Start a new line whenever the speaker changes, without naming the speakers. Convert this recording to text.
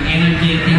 pag
energetic